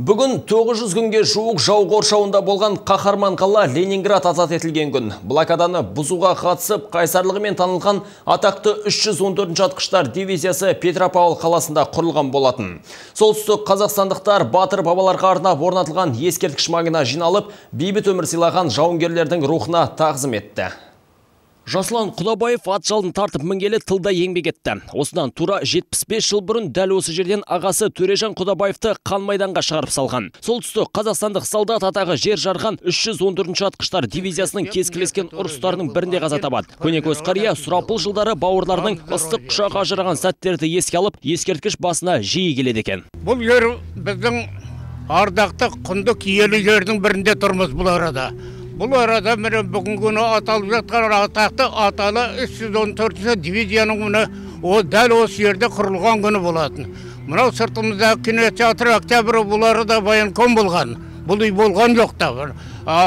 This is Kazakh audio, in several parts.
Бүгін 900 күнге жуық жау қоршауында болған қаһарман қала Ленинград азат етілген күн. Блокаданы бұзуға қатысып, қайсарлығымен танылған атақты 314 атқыштар дивизиясы Петропавл қаласында құрылған болатын. Солтүстік қазақстандықтар батыр бабаларға арнап орнатылған ескерткіш маңына жиналып, бейбіт өмір сыйлаған жауынгерлердің рухына тағзым етті. Жаслан Құдабаев ат жалын тартып мінгелі тылда еңбек етті. Осыдан тура 75 жыл бұрын дәл осы жерден ағасы Төрежан Құдабаевты қан майданға шығарып салған. Солтүстік қазақстандық солдат атағы жер жарған 314 атқыштар дивизиясының кескілескен ұрыстарының бірінде қаза табады. Көне көз қария сұрапыл жылдары бауырларының ыстық құшағы ажыраған сәттерді еске алып, ескерткіш басына жиі келеді екен. Бұл жер біздің ардақты құнды киелі жердің бірінде тұрмыз бұл арада бұл арада міне бүгінгі күні аталып жатқан атақты аталы 314 дивизияның күні о дәл осы жерде құрылған күні болатын. Мынау сыртымыздағы кинотеатр октябрь бұл арада военком болған. Бұл үй болған жоқ та.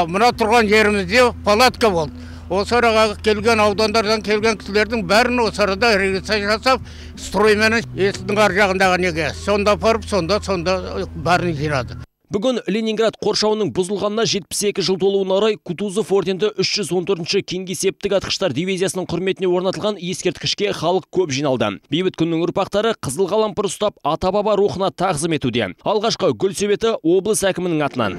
Мына тұрған жерімізде палатка болды. Осы араға келген аудандардан келген кісілердің бәрін осы арада регистрация жасап стройменен есіктің ар жағындағы неге? Сонда апарып сонда сонда бәрін жинады. Бүгін Ленинград қоршауының бұзылғанына 72 жыл толуына орай Кутузов орденді 314-ші кеңге септік атқыштар дивизиясының құрметіне орнатылған ескерткішке халық көп жиналды. Бейбіт күннің ұрпақтары қызыл қалампыр ұстап ата-баба рухына тағзым етуде. Алғашқы гүл себеті облыс әкімінің атынан.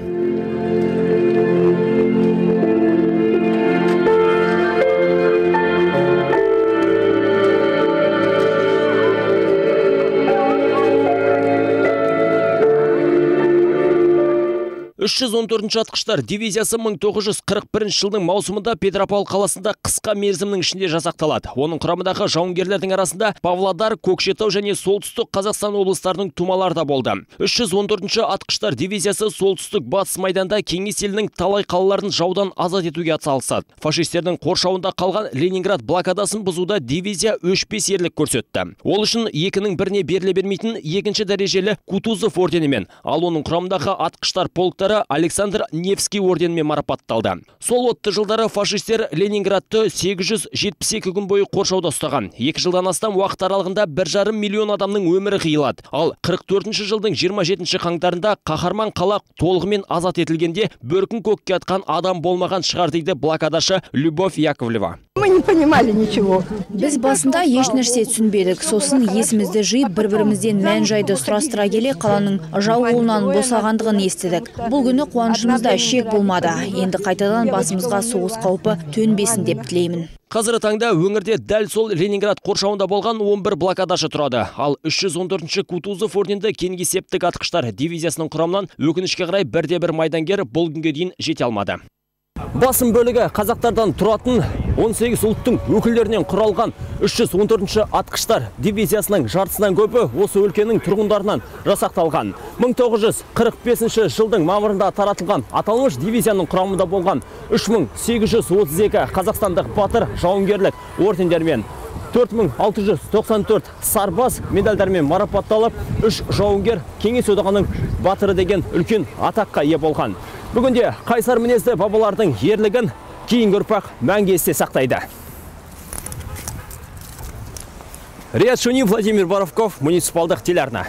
314 атқыштар дивизиясы 1941 жылдың маусымында Петропавл қаласында қысқа мерзімнің ішінде жасақталады. Оның құрамындағы жауынгерлердің арасында Павлодар, Көкшетау және Солтүстік Қазақстан облыстарының тумалары да болды. 314 атқыштар дивизиясы солтүстік батыс майданда кеңес елінің талай қалаларын жаудан азат етуге атсалысады. Фашистердің қоршауында қалған Ленинград блокадасын бұзуда дивизия өшпес ерлік көрсетті. Ол үшін екінің біріне беріле бермейтін екінші дәрежелі Кутузов орденімен, ал оның құрамындағы атқыштар полктары Александр Невский орденімен марапатталды. Сол отты жылдары фашистер Ленинградты 872 күн бойы қоршауда ұстаған. Екі жылдан астам уақыт аралығында бір жарым миллион адамның өмірі қиылады. Ал 44 жылдың 27 қаңтарында қаһарман қала толығымен азат етілгенде бөркін көкке атқан адам болмаған шығар дейді блокадашы Любовь Яковлева мы не понимали ничего біз басында еш нәрсе түсінбедік сосын есімізді жиып бір бірімізден мән жайды сұрастыра келе қаланың жау қолынан босағандығын естідік бұл күні қуанышымызда шек болмады енді қайтадан басымызға соғыс қаупі төнбесін деп тілеймін Қазіргі таңда өңірде дәл сол Ленинград қоршауында болған 11 блокадашы тұрады. Ал 314-ші Кутузов орденді кенге септік атқыштар дивизиясының құрамынан өкінішке қарай бірде бір майдангер бұл күнге дейін жете алмады. Басым бөлігі қазақтардан тұратын 18 ұлттың өкілдерінен құралған 314 атқыштар дивизиясының жартысынан көпі осы өлкенің тұрғындарынан жасақталған. 1945 жылдың мамырында таратылған аталмыш дивизияның құрамында болған 3832 қазақстандық батыр жауынгерлік ордендермен 4694 сарбаз медальдармен марапатталып, үш жауынгер кеңес одағының батыры деген үлкен атаққа ие болған. Бүгінде қайсар мінезді бабалардың ерлігін кейінгі ұрпақ мәңгі есте сақтайды. Риат Шуни, Владимир Боровков, муниципалдық телеарна.